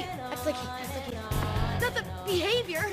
the. That's like. That's the key. Not the behavior.